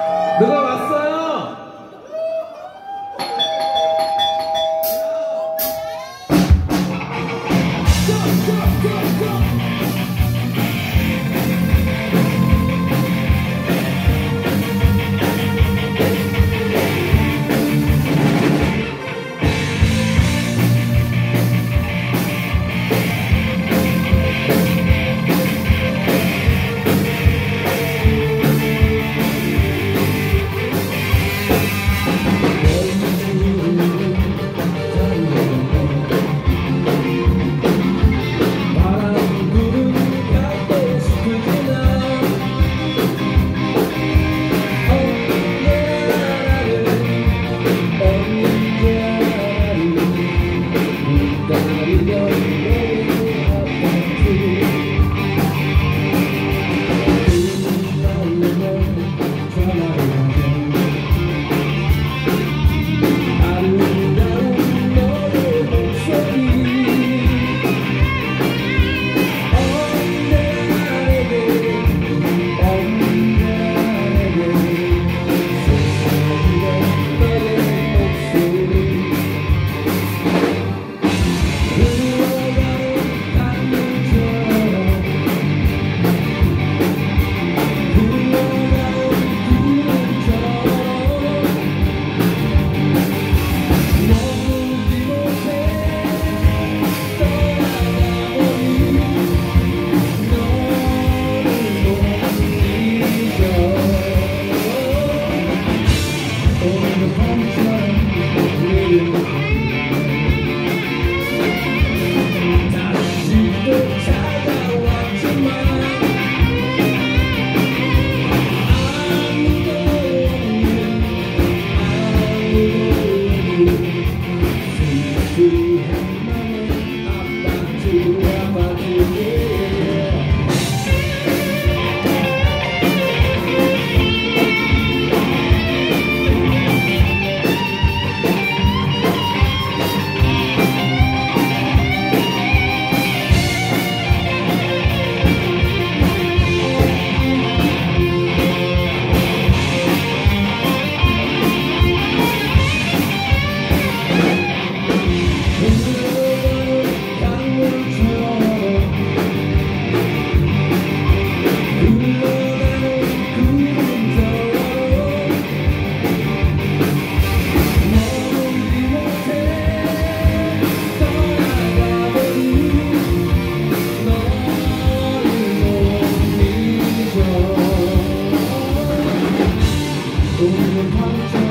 能够吗？不用抱歉。